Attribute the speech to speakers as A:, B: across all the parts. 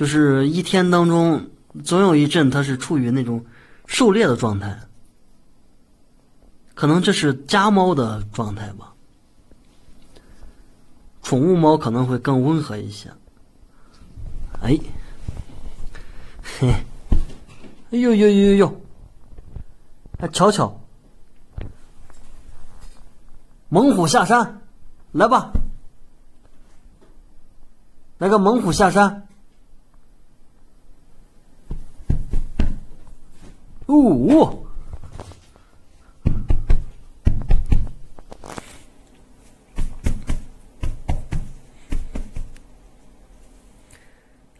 A: 就是一天当中总有一阵它是处于那种狩猎的状态，可能这是家猫的状态吧。宠物猫可能会更温和一些。哎，嘿，哎呦呦呦呦，哎，瞧瞧，猛虎下山，来吧，来个猛虎下山。哦，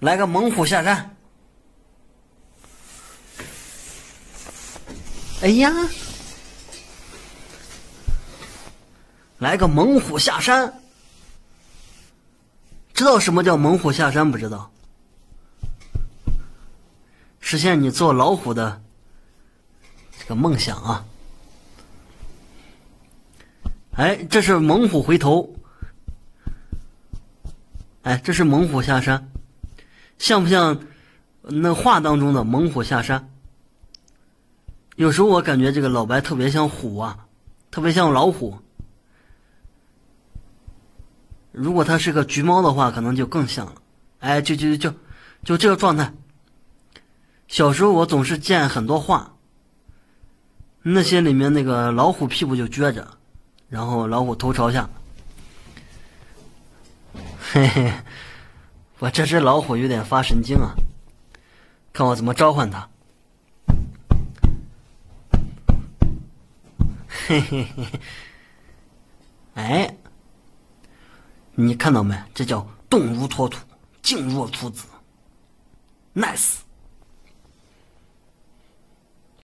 A: 来个猛虎下山！哎呀，来个猛虎下山！知道什么叫猛虎下山不知道？实现你做老虎的。个梦想啊！哎，这是猛虎回头。哎，这是猛虎下山，像不像那画当中的猛虎下山？有时候我感觉这个老白特别像虎啊，特别像老虎。如果他是个橘猫的话，可能就更像了。哎，就就就就这个状态。小时候我总是见很多画。那些里面那个老虎屁股就撅着，然后老虎头朝下。嘿嘿，我这只老虎有点发神经啊！看我怎么召唤它。嘿嘿嘿嘿，哎，你看到没？这叫动如脱兔，静若处子，nice。